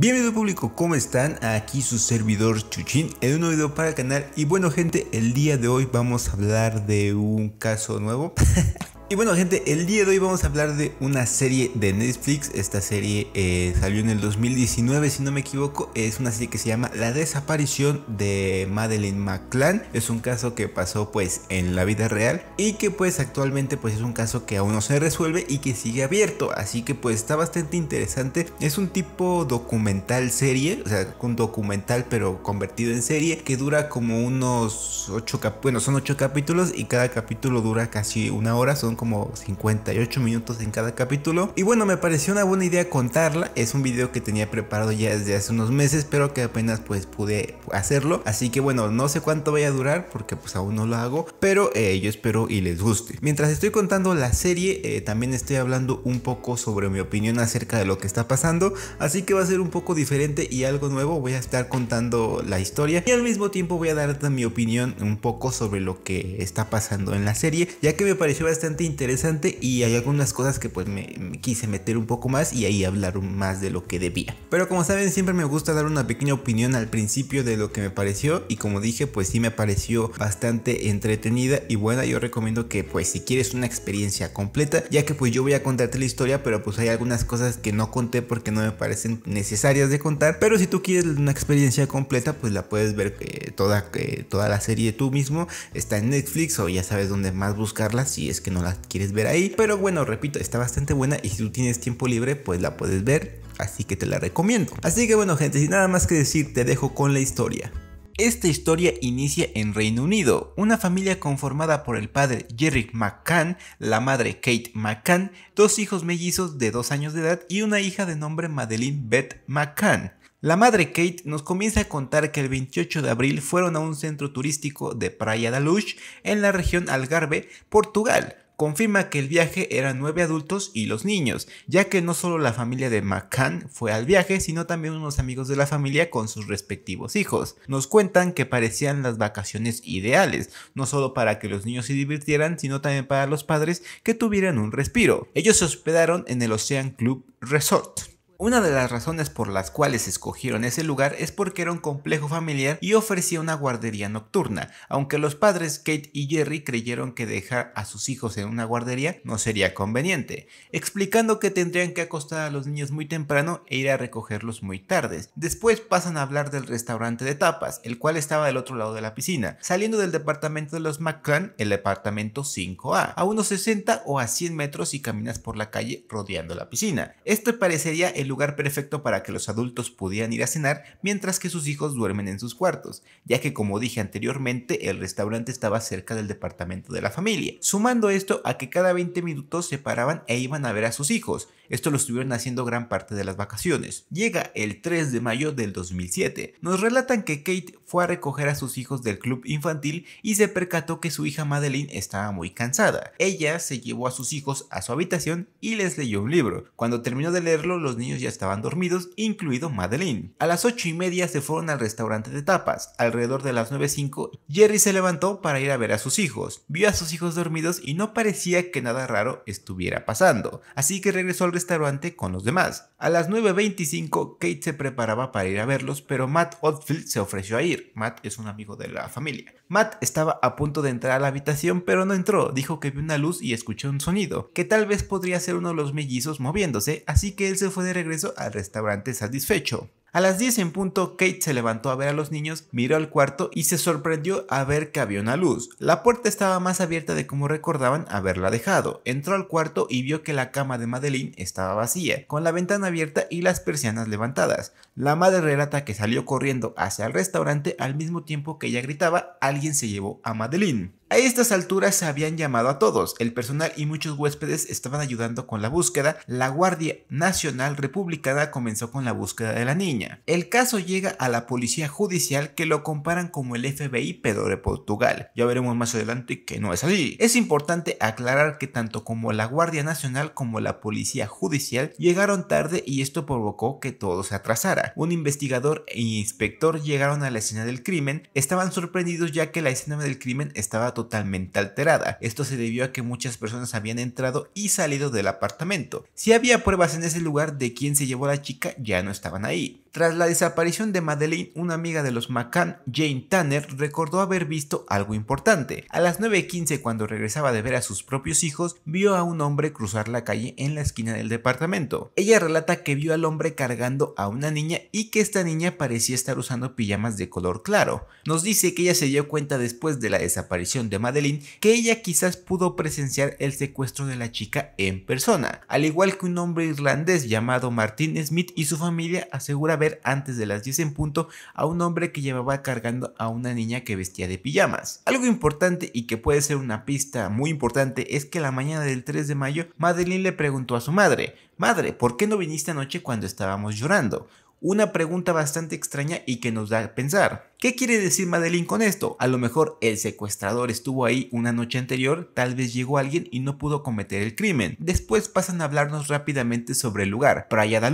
Bienvenido público, ¿cómo están? Aquí su servidor Chuchín en un nuevo video para el canal y bueno gente, el día de hoy vamos a hablar de un caso nuevo Y bueno gente, el día de hoy vamos a hablar de una serie de Netflix. Esta serie eh, salió en el 2019 si no me equivoco. Es una serie que se llama La desaparición de Madeleine McClan. Es un caso que pasó pues en la vida real y que pues actualmente pues es un caso que aún no se resuelve y que sigue abierto. Así que pues está bastante interesante. Es un tipo documental serie, o sea, un documental pero convertido en serie que dura como unos 8 capítulos. Bueno, son 8 capítulos y cada capítulo dura casi una hora. Son como 58 minutos en cada capítulo. Y bueno, me pareció una buena idea contarla. Es un video que tenía preparado ya desde hace unos meses, pero que apenas pues pude hacerlo. Así que bueno, no sé cuánto vaya a durar porque pues aún no lo hago, pero eh, yo espero y les guste. Mientras estoy contando la serie, eh, también estoy hablando un poco sobre mi opinión acerca de lo que está pasando. Así que va a ser un poco diferente y algo nuevo. Voy a estar contando la historia y al mismo tiempo voy a dar mi opinión un poco sobre lo que está pasando en la serie, ya que me pareció bastante interesante y hay algunas cosas que pues me, quise meter un poco más y ahí hablar más de lo que debía. Pero como saben siempre me gusta dar una pequeña opinión al principio de lo que me pareció y como dije pues sí me pareció bastante entretenida y buena. Yo recomiendo que pues si quieres una experiencia completa ya que pues yo voy a contarte la historia pero pues hay algunas cosas que no conté porque no me parecen necesarias de contar. Pero si tú quieres una experiencia completa pues la puedes ver eh, toda, eh, toda la serie tú mismo. Está en Netflix o ya sabes dónde más buscarla si es que no la quieres ver ahí. Pero bueno, repito, está bastante buena y si tú tienes tiempo libre, pues la puedes ver. Así que te la recomiendo. Así que bueno gente, sin nada más que decir, te dejo con la historia. Esta historia inicia en Reino Unido, una familia conformada por el padre Jerry McCann, la madre Kate McCann, dos hijos mellizos de dos años de edad y una hija de nombre Madeline Beth McCann. La madre Kate nos comienza a contar que el 28 de abril fueron a un centro turístico de Praia da Luz en la región Algarve, Portugal, confirma que el viaje eran nueve adultos y los niños, ya que no solo la familia de McCann fue al viaje, sino también unos amigos de la familia con sus respectivos hijos. Nos cuentan que parecían las vacaciones ideales, no solo para que los niños se divirtieran, sino también para los padres que tuvieran un respiro. Ellos se hospedaron en el Ocean Club Resort. Una de las razones por las cuales escogieron ese lugar es porque era un complejo familiar y ofrecía una guardería nocturna, aunque los padres Kate y Jerry creyeron que dejar a sus hijos en una guardería no sería conveniente, explicando que tendrían que acostar a los niños muy temprano e ir a recogerlos muy tardes. Después pasan a hablar del restaurante de tapas, el cual estaba del otro lado de la piscina, saliendo del departamento de los McCann, el departamento 5A, a unos 60 o a 100 metros si caminas por la calle rodeando la piscina. Esto parecería el lugar perfecto para que los adultos pudieran ir a cenar mientras que sus hijos duermen en sus cuartos, ya que como dije anteriormente el restaurante estaba cerca del departamento de la familia, sumando esto a que cada 20 minutos se paraban e iban a ver a sus hijos, esto lo estuvieron haciendo gran parte de las vacaciones. Llega el 3 de mayo del 2007, nos relatan que Kate fue a recoger a sus hijos del club infantil y se percató que su hija Madeline estaba muy cansada. Ella se llevó a sus hijos a su habitación y les leyó un libro. Cuando terminó de leerlo los niños ya estaban dormidos, incluido Madeline. A las 8 y media se fueron al restaurante de tapas. Alrededor de las 9.05, Jerry se levantó para ir a ver a sus hijos. Vio a sus hijos dormidos y no parecía que nada raro estuviera pasando, así que regresó al restaurante con los demás. A las 9.25, Kate se preparaba para ir a verlos, pero Matt Oldfield se ofreció a ir. Matt es un amigo de la familia. Matt estaba a punto de entrar a la habitación, pero no entró. Dijo que vio una luz y escuchó un sonido, que tal vez podría ser uno de los mellizos moviéndose, así que él se fue de regreso al restaurante satisfecho. A las 10 en punto, Kate se levantó a ver a los niños, miró al cuarto y se sorprendió a ver que había una luz. La puerta estaba más abierta de como recordaban haberla dejado. Entró al cuarto y vio que la cama de Madeline estaba vacía, con la ventana abierta y las persianas levantadas. La madre relata que salió corriendo hacia el restaurante al mismo tiempo que ella gritaba, alguien se llevó a Madeline. A estas alturas se habían llamado a todos, el personal y muchos huéspedes estaban ayudando con la búsqueda, la Guardia Nacional Republicana comenzó con la búsqueda de la niña. El caso llega a la policía judicial que lo comparan como el FBI pero de Portugal. Ya veremos más adelante que no es así. Es importante aclarar que tanto como la Guardia Nacional como la policía judicial llegaron tarde y esto provocó que todo se atrasara. Un investigador e inspector llegaron a la escena del crimen, estaban sorprendidos ya que la escena del crimen estaba totalmente alterada. Esto se debió a que muchas personas habían entrado y salido del apartamento. Si había pruebas en ese lugar de quién se llevó a la chica, ya no estaban ahí. Tras la desaparición de Madeleine, una amiga de los McCann, Jane Tanner, recordó haber visto algo importante. A las 9.15 cuando regresaba de ver a sus propios hijos, vio a un hombre cruzar la calle en la esquina del departamento. Ella relata que vio al hombre cargando a una niña y que esta niña parecía estar usando pijamas de color claro. Nos dice que ella se dio cuenta después de la desaparición de Madeleine que ella quizás pudo presenciar el secuestro de la chica en persona, al igual que un hombre irlandés llamado Martin Smith y su familia asegura antes de las 10 en punto a un hombre que llevaba cargando a una niña que vestía de pijamas. Algo importante y que puede ser una pista muy importante es que la mañana del 3 de mayo Madeleine le preguntó a su madre, Madre, ¿por qué no viniste anoche cuando estábamos llorando? Una pregunta bastante extraña y que nos da a pensar. ¿Qué quiere decir Madeline con esto? A lo mejor el secuestrador estuvo ahí una noche anterior, tal vez llegó alguien y no pudo cometer el crimen. Después pasan a hablarnos rápidamente sobre el lugar, Praia da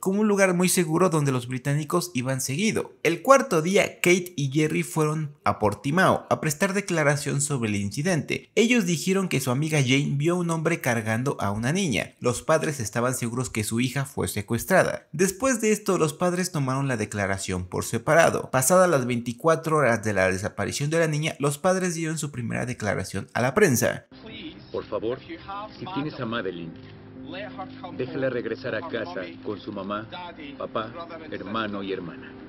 como un lugar muy seguro donde los británicos iban seguido. El cuarto día, Kate y Jerry fueron a Portimao a prestar declaración sobre el incidente. Ellos dijeron que su amiga Jane vio a un hombre cargando a una niña. Los padres estaban seguros que su hija fue secuestrada. Después de esto, los padres tomaron la declaración por separado. Pasadas las 24 horas de la desaparición de la niña, los padres dieron su primera declaración a la prensa. Por favor, si tienes a Madeline, déjala regresar a casa con su mamá, papá, hermano y hermana.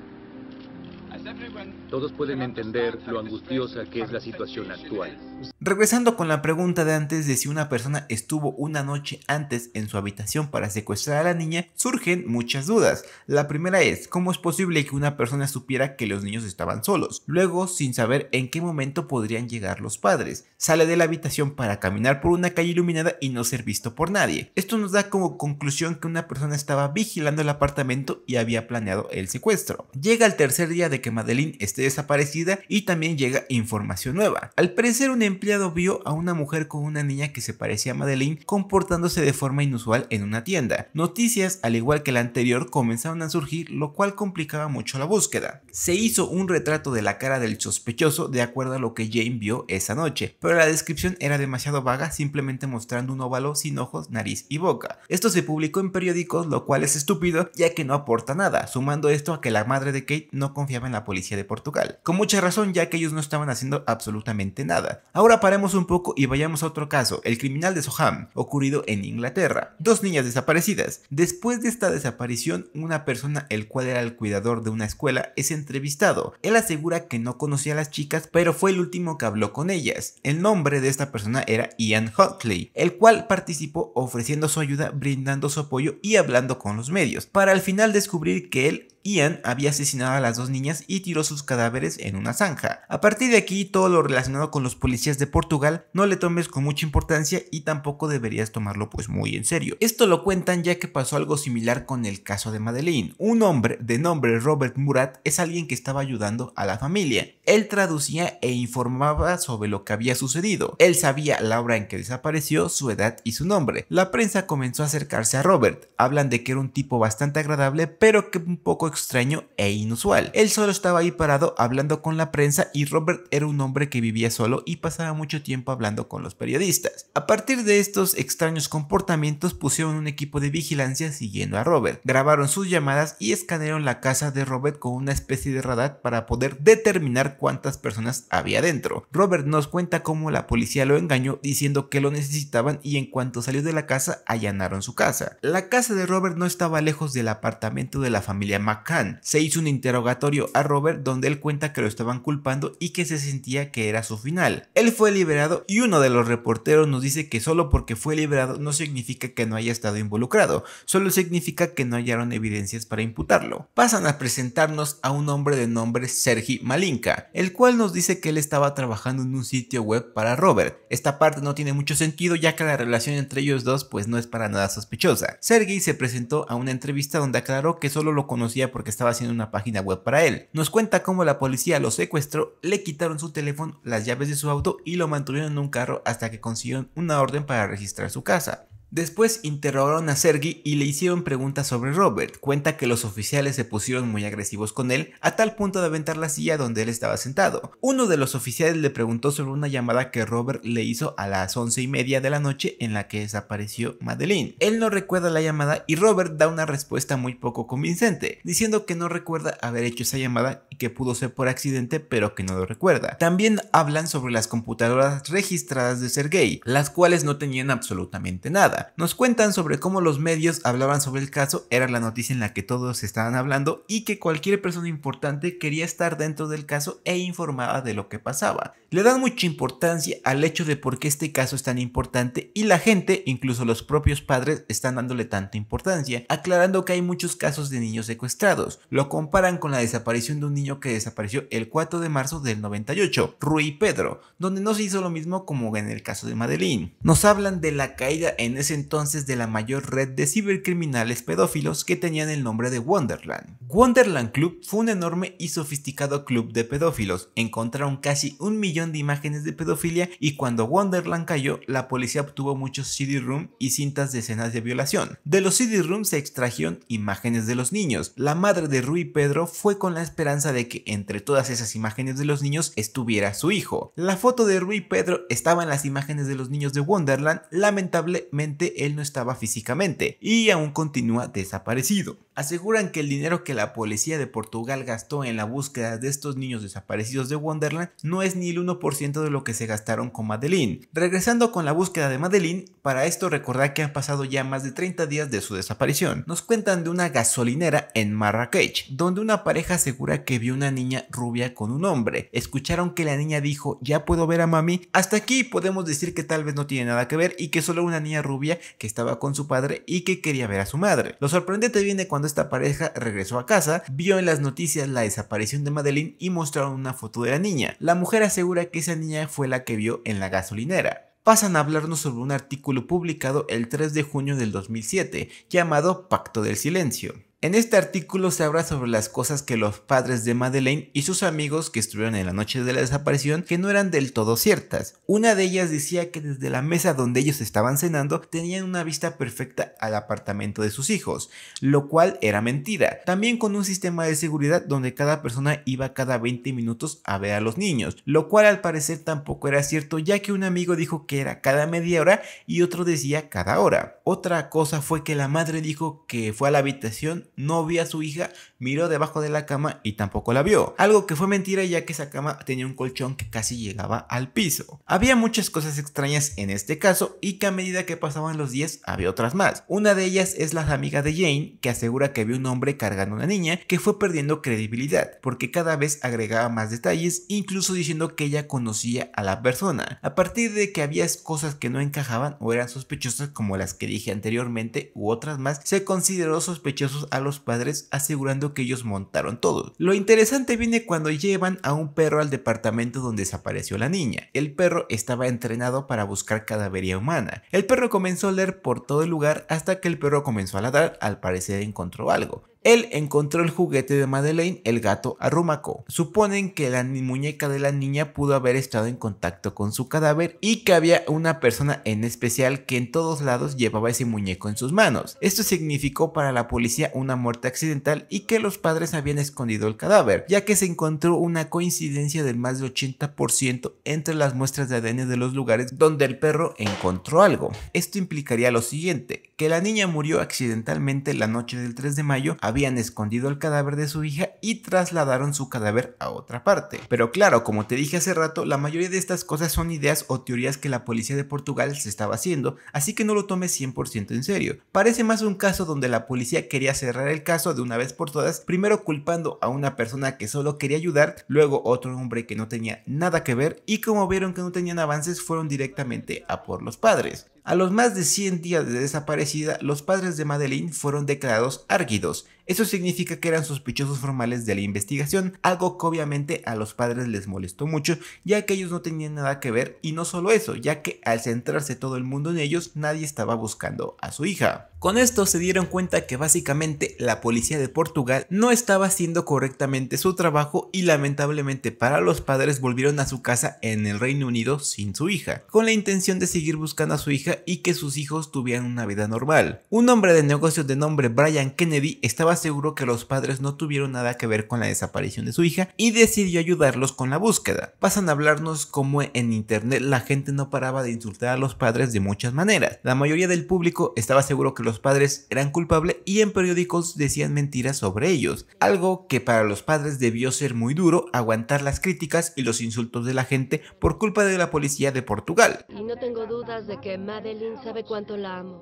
Todos pueden entender lo angustiosa que es la situación actual. Regresando con la pregunta de antes de si una persona estuvo una noche antes en su habitación para secuestrar a la niña, surgen muchas dudas. La primera es, ¿cómo es posible que una persona supiera que los niños estaban solos? Luego, sin saber en qué momento podrían llegar los padres. Sale de la habitación para caminar por una calle iluminada y no ser visto por nadie. Esto nos da como conclusión que una persona estaba vigilando el apartamento y había planeado el secuestro. Llega el tercer día de que Madeline esté desaparecida y también llega información nueva. Al parecer un empleado vio a una mujer con una niña que se parecía a Madeline comportándose de forma inusual en una tienda. Noticias, al igual que la anterior, comenzaron a surgir, lo cual complicaba mucho la búsqueda. Se hizo un retrato de la cara del sospechoso de acuerdo a lo que Jane vio esa noche, pero la descripción era demasiado vaga, simplemente mostrando un óvalo sin ojos, nariz y boca. Esto se publicó en periódicos, lo cual es estúpido, ya que no aporta nada, sumando esto a que la madre de Kate no confiaba en la policía de Portugal. Con mucha razón, ya que ellos no estaban haciendo absolutamente nada. Ahora paremos un poco y vayamos a otro caso, el criminal de Soham, ocurrido en Inglaterra. Dos niñas desaparecidas. Después de esta desaparición, una persona, el cual era el cuidador de una escuela, es entrevistado. Él asegura que no conocía a las chicas, pero fue el último que habló con ellas. El nombre de esta persona era Ian Hotley, el cual participó ofreciendo su ayuda, brindando su apoyo y hablando con los medios, para al final descubrir que él Ian había asesinado a las dos niñas y tiró sus cadáveres en una zanja. A partir de aquí, todo lo relacionado con los policías de Portugal no le tomes con mucha importancia y tampoco deberías tomarlo pues muy en serio. Esto lo cuentan ya que pasó algo similar con el caso de Madeleine. Un hombre de nombre Robert Murat es alguien que estaba ayudando a la familia. Él traducía e informaba sobre lo que había sucedido. Él sabía la hora en que desapareció, su edad y su nombre. La prensa comenzó a acercarse a Robert. Hablan de que era un tipo bastante agradable, pero que un poco extraño e inusual. Él solo estaba ahí parado hablando con la prensa y Robert era un hombre que vivía solo y pasaba mucho tiempo hablando con los periodistas. A partir de estos extraños comportamientos pusieron un equipo de vigilancia siguiendo a Robert. Grabaron sus llamadas y escanearon la casa de Robert con una especie de radar para poder determinar cuántas personas había dentro. Robert nos cuenta cómo la policía lo engañó diciendo que lo necesitaban y en cuanto salió de la casa allanaron su casa. La casa de Robert no estaba lejos del apartamento de la familia Mac se hizo un interrogatorio a Robert donde él cuenta que lo estaban culpando y que se sentía que era su final. Él fue liberado y uno de los reporteros nos dice que solo porque fue liberado no significa que no haya estado involucrado, solo significa que no hallaron evidencias para imputarlo. Pasan a presentarnos a un hombre de nombre Sergi Malinka, el cual nos dice que él estaba trabajando en un sitio web para Robert. Esta parte no tiene mucho sentido ya que la relación entre ellos dos pues no es para nada sospechosa. Sergi se presentó a una entrevista donde aclaró que solo lo conocía porque estaba haciendo una página web para él. Nos cuenta cómo la policía lo secuestró, le quitaron su teléfono, las llaves de su auto y lo mantuvieron en un carro hasta que consiguieron una orden para registrar su casa. Después interrogaron a Sergi y le hicieron preguntas sobre Robert. Cuenta que los oficiales se pusieron muy agresivos con él, a tal punto de aventar la silla donde él estaba sentado. Uno de los oficiales le preguntó sobre una llamada que Robert le hizo a las once y media de la noche en la que desapareció Madeline. Él no recuerda la llamada y Robert da una respuesta muy poco convincente, diciendo que no recuerda haber hecho esa llamada y que pudo ser por accidente, pero que no lo recuerda. También hablan sobre las computadoras registradas de Sergei, las cuales no tenían absolutamente nada. Nos cuentan sobre cómo los medios hablaban sobre el caso, era la noticia en la que todos estaban hablando y que cualquier persona importante quería estar dentro del caso e informada de lo que pasaba. Le dan mucha importancia al hecho de por qué este caso es tan importante y la gente, incluso los propios padres, están dándole tanta importancia, aclarando que hay muchos casos de niños secuestrados. Lo comparan con la desaparición de un niño que desapareció el 4 de marzo del 98, Rui Pedro, donde no se hizo lo mismo como en el caso de Madeline. Nos hablan de la caída en ese entonces de la mayor red de cibercriminales pedófilos que tenían el nombre de Wonderland. Wonderland Club fue un enorme y sofisticado club de pedófilos. Encontraron casi un millón de imágenes de pedofilia y cuando Wonderland cayó, la policía obtuvo muchos CD-ROOM y cintas de escenas de violación. De los CD-ROOM se extrajeron imágenes de los niños. La madre de Rui Pedro fue con la esperanza de que entre todas esas imágenes de los niños estuviera su hijo. La foto de Rui Pedro estaba en las imágenes de los niños de Wonderland. Lamentablemente él no estaba físicamente y aún continúa desaparecido. Aseguran que el dinero que la policía de Portugal gastó en la búsqueda de estos niños desaparecidos de Wonderland no es ni el 1% de lo que se gastaron con Madeline. Regresando con la búsqueda de Madeline, para esto recordar que han pasado ya más de 30 días de su desaparición. Nos cuentan de una gasolinera en Marrakech, donde una pareja asegura que vio una niña rubia con un hombre. Escucharon que la niña dijo, ya puedo ver a mami. Hasta aquí podemos decir que tal vez no tiene nada que ver y que solo una niña rubia que estaba con su padre y que quería ver a su madre. Lo sorprendente viene cuando esta pareja regresó a casa, vio en las noticias la desaparición de Madeline y mostraron una foto de la niña. La mujer asegura que esa niña fue la que vio en la gasolinera pasan a hablarnos sobre un artículo publicado el 3 de junio del 2007 llamado Pacto del Silencio. En este artículo se habla sobre las cosas que los padres de Madeleine y sus amigos que estuvieron en la noche de la desaparición que no eran del todo ciertas. Una de ellas decía que desde la mesa donde ellos estaban cenando tenían una vista perfecta al apartamento de sus hijos, lo cual era mentira. También con un sistema de seguridad donde cada persona iba cada 20 minutos a ver a los niños, lo cual al parecer tampoco era cierto ya que un amigo dijo que era cada media hora y otro decía cada hora. Otra cosa fue que la madre dijo que fue a la habitación no vio a su hija, miró debajo de la cama y tampoco la vio. Algo que fue mentira ya que esa cama tenía un colchón que casi llegaba al piso. Había muchas cosas extrañas en este caso y que a medida que pasaban los días había otras más. Una de ellas es la amiga de Jane que asegura que vio un hombre cargando a una niña que fue perdiendo credibilidad porque cada vez agregaba más detalles incluso diciendo que ella conocía a la persona. A partir de que había cosas que no encajaban o eran sospechosas como las que dije anteriormente u otras más, se consideró sospechosos a los padres asegurando que ellos montaron todo. Lo interesante viene cuando llevan a un perro al departamento donde desapareció la niña. El perro estaba entrenado para buscar cadavería humana. El perro comenzó a oler por todo el lugar hasta que el perro comenzó a ladrar, al parecer encontró algo. Él encontró el juguete de Madeleine, el gato arrumacó. Suponen que la muñeca de la niña pudo haber estado en contacto con su cadáver y que había una persona en especial que en todos lados llevaba ese muñeco en sus manos. Esto significó para la policía una muerte accidental y que los padres habían escondido el cadáver, ya que se encontró una coincidencia del más del 80% entre las muestras de ADN de los lugares donde el perro encontró algo. Esto implicaría lo siguiente, que la niña murió accidentalmente la noche del 3 de mayo, habían escondido el cadáver de su hija y trasladaron su cadáver a otra parte. Pero claro, como te dije hace rato, la mayoría de estas cosas son ideas o teorías que la policía de Portugal se estaba haciendo, así que no lo tomes 100% en serio. Parece más un caso donde la policía quería cerrar el caso de una vez por todas, primero culpando a una persona que solo quería ayudar, luego otro hombre que no tenía nada que ver y como vieron que no tenían avances fueron directamente a por los padres. A los más de 100 días de desaparecida, los padres de Madeline fueron declarados árgidos. Eso significa que eran sospechosos formales de la investigación, algo que obviamente a los padres les molestó mucho, ya que ellos no tenían nada que ver y no solo eso, ya que al centrarse todo el mundo en ellos, nadie estaba buscando a su hija. Con esto se dieron cuenta que básicamente la policía de Portugal no estaba haciendo correctamente su trabajo y lamentablemente para los padres volvieron a su casa en el Reino Unido sin su hija, con la intención de seguir buscando a su hija y que sus hijos tuvieran una vida normal. Un hombre de negocios de nombre Brian Kennedy estaba seguro que los padres no tuvieron nada que ver con la desaparición de su hija y decidió ayudarlos con la búsqueda. Pasan a hablarnos cómo en internet la gente no paraba de insultar a los padres de muchas maneras. La mayoría del público estaba seguro que los padres eran culpables y en periódicos decían mentiras sobre ellos, algo que para los padres debió ser muy duro aguantar las críticas y los insultos de la gente por culpa de la policía de Portugal. Y no tengo dudas de que Madeline sabe cuánto la amo.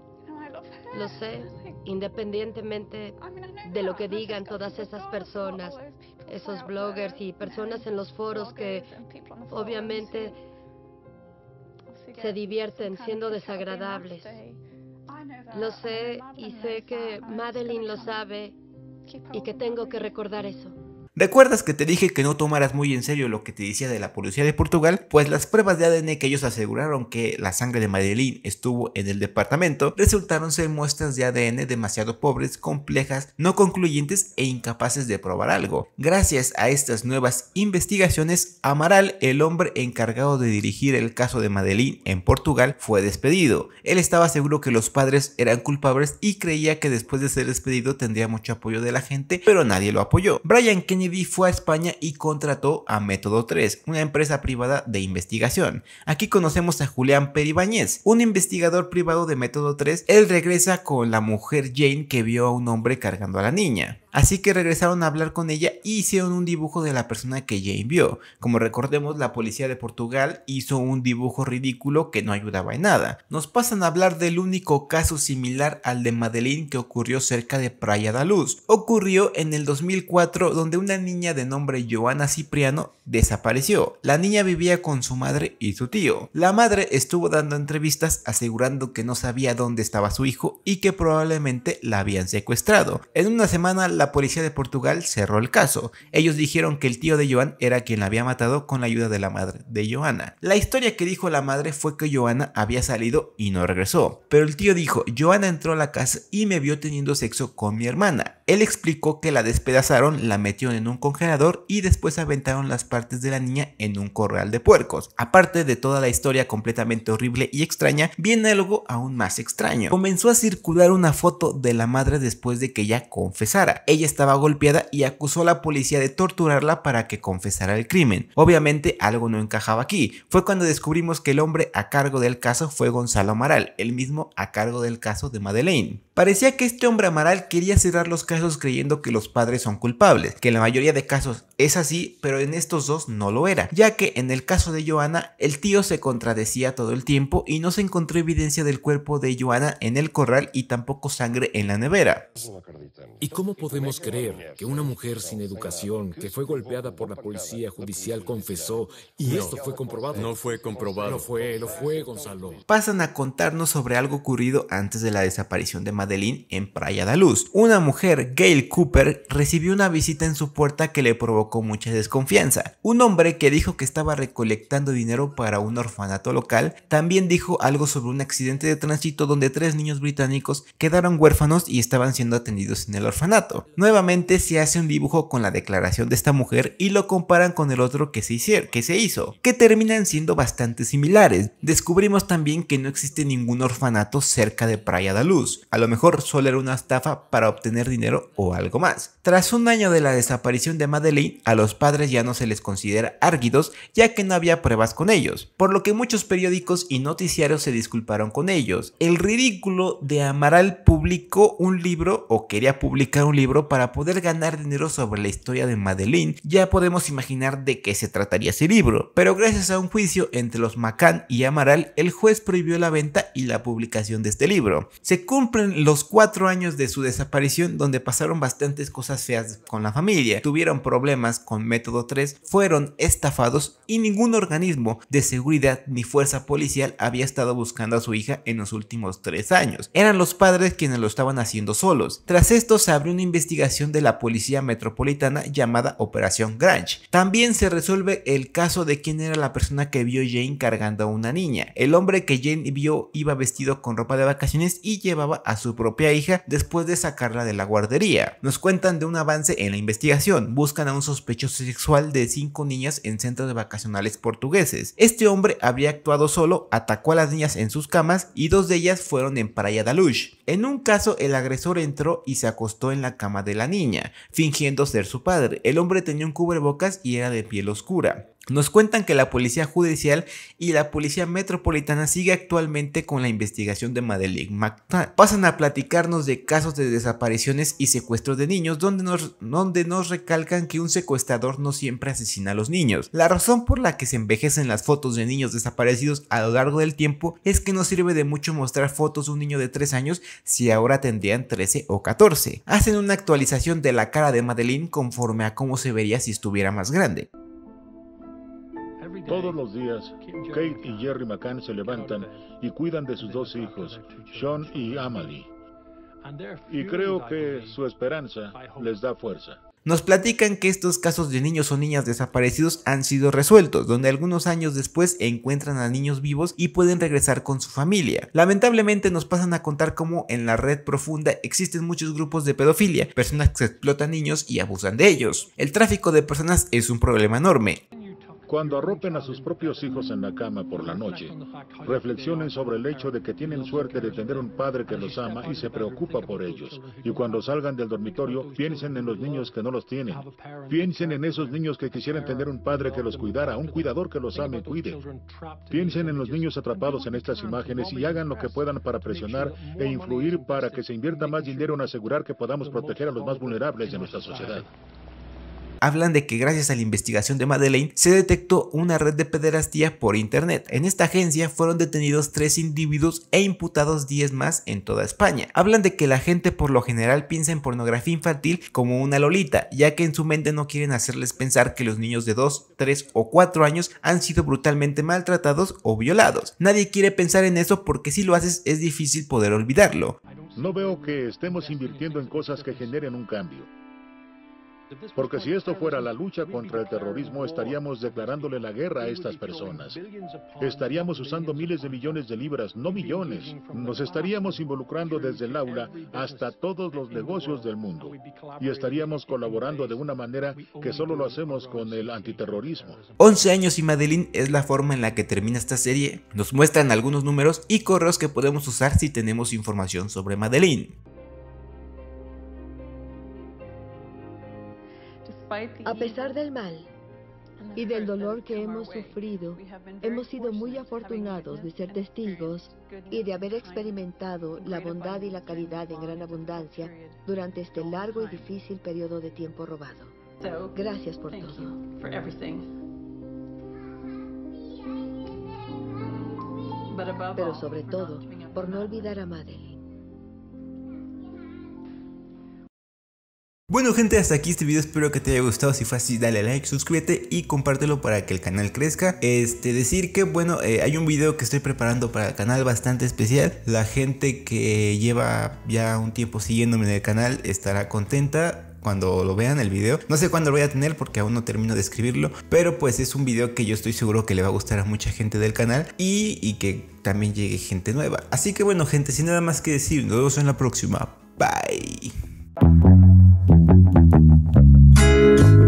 Lo sé, independientemente de lo que digan todas esas personas, esos bloggers y personas en los foros que obviamente se divierten siendo desagradables. Lo sé y sé que Madeline lo sabe y que tengo que recordar eso. ¿Recuerdas que te dije que no tomaras muy en serio lo que te decía de la policía de Portugal? Pues las pruebas de ADN que ellos aseguraron que la sangre de Madeline estuvo en el departamento resultaron ser muestras de ADN demasiado pobres, complejas, no concluyentes e incapaces de probar algo. Gracias a estas nuevas investigaciones, Amaral, el hombre encargado de dirigir el caso de Madeline en Portugal, fue despedido. Él estaba seguro que los padres eran culpables y creía que después de ser despedido tendría mucho apoyo de la gente, pero nadie lo apoyó. Brian Fue a España y contrató a Método 3, una empresa privada de investigación. Aquí conocemos a Julián Peribáñez, un investigador privado de Método 3. Él regresa con la mujer Jane que vio a un hombre cargando a la niña. Así que regresaron a hablar con ella y hicieron un dibujo de la persona que Jane vio. Como recordemos, la policía de Portugal hizo un dibujo ridículo que no ayudaba en nada. Nos pasan a hablar del único caso similar al de Madeleine que ocurrió cerca de Praia da Luz. Ocurrió en el 2004 donde una niña de nombre Joana Cipriano desapareció. La niña vivía con su madre y su tío. La madre estuvo dando entrevistas asegurando que no sabía dónde estaba su hijo y que probablemente la habían secuestrado. En una semana la la policía de Portugal cerró el caso. Ellos dijeron que el tío de Joan era quien la había matado con la ayuda de la madre de Joana. La historia que dijo la madre fue que Joana había salido y no regresó. Pero el tío dijo, Joana entró a la casa y me vio teniendo sexo con mi hermana. Él explicó que la despedazaron, la metieron en un congelador y después aventaron las partes de la niña en un corral de puercos. Aparte de toda la historia completamente horrible y extraña, viene algo aún más extraño. Comenzó a circular una foto de la madre después de que ella confesara. Ella estaba golpeada y acusó a la policía de torturarla para que confesara el crimen. Obviamente algo no encajaba aquí. Fue cuando descubrimos que el hombre a cargo del caso fue Gonzalo Amaral, el mismo a cargo del caso de Madeleine. Parecía que este hombre Amaral quería cerrar los casos creyendo que los padres son culpables, que en la mayoría de casos es así, pero en estos dos no lo era, ya que en el caso de Joana el tío se contradecía todo el tiempo y no se encontró evidencia del cuerpo de Joana en el corral y tampoco sangre en la nevera. ¿Y cómo podemos creer que una mujer sin educación que fue golpeada por la policía judicial confesó y esto fue comprobado? No fue comprobado. Lo fue, lo fue, Gonzalo. Pasan a contarnos sobre algo ocurrido antes de la desaparición de Madeline en Praia da Luz. Una mujer, Gail Cooper, recibió una visita en su puerta que le provocó mucha desconfianza. Un hombre que dijo que estaba recolectando dinero para un orfanato local también dijo algo sobre un accidente de tránsito donde tres niños británicos quedaron huérfanos y estaban siendo atendidos en el orfanato. Nuevamente se hace un dibujo con la declaración de esta mujer y lo comparan con el otro que se, hicieron, que se hizo, que terminan siendo bastante similares. Descubrimos también que no existe ningún orfanato cerca de Praia da Luz. A lo mejor solo era una estafa para obtener dinero o algo más. Tras un año de la desaparición de Madeleine, a los padres ya no se les considera árgidos ya que no había pruebas con ellos, por lo que muchos periódicos y noticiarios se disculparon con ellos. El ridículo de Amaral publicó un libro o quería publicar un libro para poder ganar dinero sobre la historia de Madeleine. Ya podemos imaginar de qué se trataría ese libro, pero gracias a un juicio entre los Macan y Amaral, el juez prohibió la venta y la publicación de este libro. Se cumplen los cuatro años de su desaparición donde pasaron bastantes cosas feas con la familia, tuvieron problemas con método 3, fueron estafados y ningún organismo de seguridad ni fuerza policial había estado buscando a su hija en los últimos tres años. Eran los padres quienes lo estaban haciendo solos. Tras esto se abrió una investigación de la policía metropolitana llamada Operación Grange. También se resuelve el caso de quién era la persona que vio Jane cargando a una niña. El hombre que Jane vio iba vestido con ropa de vacaciones y llevaba a su propia hija después de sacarla de la guardería. Nos cuentan de un avance en la investigación, buscan a un sospechoso sexual de cinco niñas en centros de vacacionales portugueses. Este hombre había actuado solo, atacó a las niñas en sus camas y dos de ellas fueron en Praia da. En un caso, el agresor entró y se acostó en la cama de la niña, fingiendo ser su padre. El hombre tenía un cubrebocas y era de piel oscura. Nos cuentan que la policía judicial y la policía metropolitana sigue actualmente con la investigación de Madeleine McCann. Pasan a platicarnos de casos de desapariciones y secuestros de niños donde nos, donde nos recalcan que un secuestrador no siempre asesina a los niños. La razón por la que se envejecen las fotos de niños desaparecidos a lo largo del tiempo es que no sirve de mucho mostrar fotos de un niño de 3 años si ahora tendrían 13 o 14. Hacen una actualización de la cara de Madeleine conforme a cómo se vería si estuviera más grande. Todos los días, Kate y Jerry McCann se levantan y cuidan de sus dos hijos, Sean y Amalie. Y creo que su esperanza les da fuerza. Nos platican que estos casos de niños o niñas desaparecidos han sido resueltos, donde algunos años después encuentran a niños vivos y pueden regresar con su familia. Lamentablemente nos pasan a contar cómo en la red profunda existen muchos grupos de pedofilia, personas que explotan niños y abusan de ellos. El tráfico de personas es un problema enorme. Cuando arropen a sus propios hijos en la cama por la noche, reflexionen sobre el hecho de que tienen suerte de tener un padre que los ama y se preocupa por ellos. Y cuando salgan del dormitorio, piensen en los niños que no los tienen. Piensen en esos niños que quisieran tener un padre que los cuidara, un cuidador que los ame y cuide. Piensen en los niños atrapados en estas imágenes y hagan lo que puedan para presionar e influir para que se invierta más dinero en asegurar que podamos proteger a los más vulnerables de nuestra sociedad hablan de que gracias a la investigación de Madeleine se detectó una red de pederastía por internet. En esta agencia fueron detenidos tres individuos e imputados 10 más en toda España. Hablan de que la gente por lo general piensa en pornografía infantil como una lolita, ya que en su mente no quieren hacerles pensar que los niños de 2, 3 o 4 años han sido brutalmente maltratados o violados. Nadie quiere pensar en eso porque si lo haces es difícil poder olvidarlo. No veo que estemos invirtiendo en cosas que generen un cambio. Porque si esto fuera la lucha contra el terrorismo, estaríamos declarándole la guerra a estas personas. Estaríamos usando miles de millones de libras, no millones. Nos estaríamos involucrando desde el aula hasta todos los negocios del mundo. Y estaríamos colaborando de una manera que solo lo hacemos con el antiterrorismo. 11 años y Madeline es la forma en la que termina esta serie. Nos muestran algunos números y correos que podemos usar si tenemos información sobre Madeline. A pesar del mal y del dolor que hemos sufrido, hemos sido muy afortunados de ser testigos y de haber experimentado la bondad y la caridad en gran abundancia durante este largo y difícil periodo de tiempo robado. Gracias por todo. Pero sobre todo, por no olvidar a Madeline. Bueno gente, hasta aquí este video, espero que te haya gustado, si fue así dale like, suscríbete y compártelo para que el canal crezca. Este, decir que bueno, eh, hay un video que estoy preparando para el canal bastante especial, la gente que lleva ya un tiempo siguiéndome en el canal estará contenta cuando lo vean el video. No sé cuándo lo voy a tener porque aún no termino de escribirlo, pero pues es un video que yo estoy seguro que le va a gustar a mucha gente del canal y, y que también llegue gente nueva. Así que bueno gente, sin nada más que decir, nos vemos en la próxima. Bye. thank you